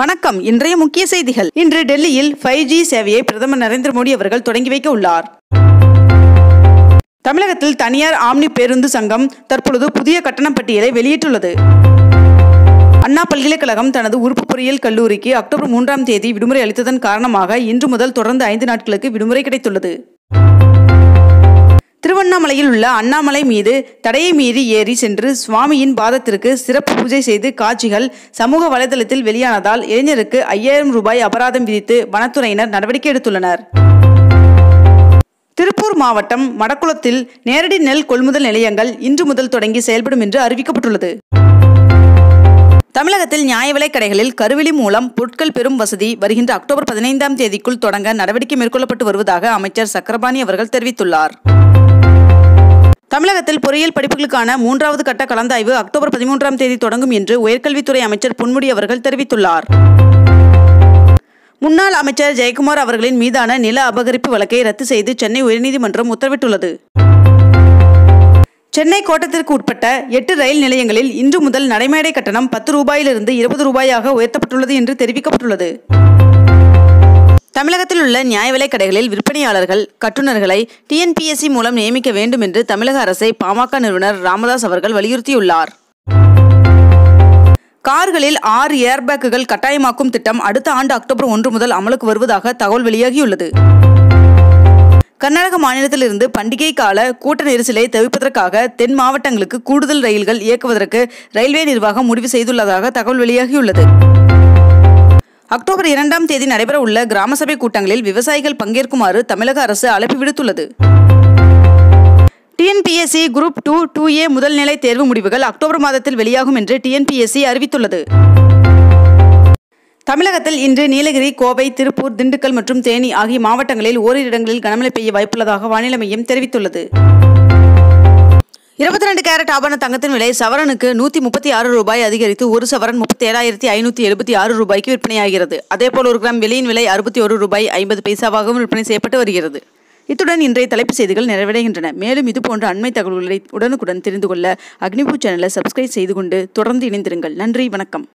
வணக்கம். இன்றைய முக்கிய செய்திகள். இன்று டெல்லியில் ஃபைவ் ஜி சேவையை பிரதமர் நரேந்திர மோடி அவர்கள் தொடங்கி வைக்க உள்ளார். தமிழகத்தில் தனியார் ஆம்னி பேருந்து சங்கம் தற்பொழுது புதிய கட்டண பட்டியலை வெளியிட்டுள்ளது. அண்ணா பல்கலைக்கழகம் தனது உறுப்பு பொறியியல் கல்லூரிக்கு அக்டோபர் மூன்றாம் தேதி விடுமுறை அளித்ததன் காரணமாக இன்று முதல் தொடர்ந்து ஐந்து நாட்களுக்கு விடுமுறை கிடைத்துள்ளது. திருவண்ணாமலையில் உள்ள அண்ணாமலை மீது தடையை மீறி ஏறி சென்று சுவாமியின் பாதத்திற்கு சிறப்பு பூஜை செய்து காட்சிகள் சமூக வலைதளத்தில் வெளியானதால் இளைஞருக்கு ஐயாயிரம் ரூபாய் அபராதம் விதித்து வனத்துறையினர் நடவடிக்கை எடுத்துள்ளனர். திருப்பூர் மாவட்டம் மடக்குளத்தில் நேரடி நெல் கொள்முதல் நிலையங்கள் இன்று முதல் தொடங்கி செயல்படும் என்று அறிவிக்கப்பட்டுள்ளது. தமிழகத்தில் நியாய விலைக் கடைகளில் கருவிழி மூலம் பொருட்கள் பெறும் வசதி வருகின்ற அக்டோபர் பதினைந்தாம் தேதிக்குள் தொடங்க நடவடிக்கை மேற்கொள்ளப்பட்டு வருவதாக அமைச்சர் சக்கரபாணி அவர்கள் தெரிவித்துள்ளார். தமிழகத்தில் பொறியியல் படிப்புகளுக்கான மூன்றாவது கட்ட கலந்தாய்வு அக்டோபர் பதிமூன்றாம் தேதி தொடங்கும் என்று உயர்கல்வித்துறை அமைச்சர் பொன்முடி அவர்கள் தெரிவித்துள்ளார். முன்னாள் அமைச்சர் ஜெயக்குமார் அவர்களின் மீதான நில அபகரிப்பு வழக்கை ரத்து செய்து சென்னை உயர்நீதிமன்றம் உத்தரவிட்டுள்ளது. சென்னை கோட்டத்திற்கு உட்பட்ட எட்டு ரயில் நிலையங்களில் இன்று முதல் நடைமேடை கட்டணம் பத்து ரூபாயிலிருந்து இருபது ரூபாயாக உயர்த்தப்பட்டுள்ளது என்று தெரிவிக்கப்பட்டுள்ளது. தமிழகத்தில் உள்ள நியாய விலைக் கடைகளில் விற்பனையாளர்கள் கட்டுநர்களை டிஎன்பிஎஸ்சி மூலம் நியமிக்க வேண்டும் என்று தமிழக அரசை பாமக நிறுவனர் ராமதாஸ் அவர்கள் வலியுறுத்தியுள்ளார். கார்களில் ஆறு ஏர்பேக்குகள் கட்டாயமாக்கும் திட்டம் அடுத்த ஆண்டு அக்டோபர் ஒன்று முதல் அமலுக்கு வருவதாக தகவல் வெளியாகியுள்ளது. கர்நாடக மாநிலத்திலிருந்து பண்டிகை கால கூட்ட நெரிசலை தவிர்ப்பதற்காக தென் மாவட்டங்களுக்கு கூடுதல் ரயில்கள் இயக்குவதற்கு ரயில்வே நிர்வாகம் முடிவு செய்துள்ளதாக தகவல் வெளியாகியுள்ளது. அக்டோபர் இரண்டாம் தேதி நடைபெற உள்ள கிராம சபை கூட்டங்களில் விவசாயிகள் பங்கேற்குமாறு தமிழக அரசு அழைப்பு விடுத்துள்ளது. TNPSC group two two A முதல்நிலை தேர்வு முடிவுகள் அக்டோபர் மாதத்தில் வெளியாகும் என்று டிஎன்பிஎஸ்சி அறிவித்துள்ளது. தமிழகத்தில் இன்று நீலகிரி கோவை திருப்பூர் திண்டுக்கல் மற்றும் தேனி ஆகிய மாவட்டங்களில் ஓரிரு இடங்களில் கனமழை பெய்ய வாய்ப்புள்ளதாக வானிலை மையம் தெரிவித்துள்ளது. இருபத்தி ரெண்டு கேரட் ஆபரண தங்கத்தின் விலை சவரனுக்கு நூற்றி முப்பத்தி ஆறு ரூபாய் அதிகரித்து ஒரு சவரன் முப்பத்தி ஏழாயிரத்தி ஐநூற்றி எழுபத்தி ஆறு ரூபாய்க்கு விற்பனையாகிறது. அதேபோல் ஒரு கிராம் வெளியின் விலை அறுபத்தி ஒரு ரூபாய் ஐம்பது பைசாவாகவும் விற்பனை செய்யப்பட்டு வருகிறது. இத்துடன் இன்றைய தலைப்புச் செய்திகள் நிறைவடைகின்றன. மேலும் இதுபோன்ற அண்மை தகவல்களை உடனுக்குடன் தெரிந்து கொள்ள அக்னிபூ சேனலை சப்ஸ்கிரைப் செய்து கொண்டு தொடர்ந்து இணைந்திருங்கள். நன்றி வணக்கம்.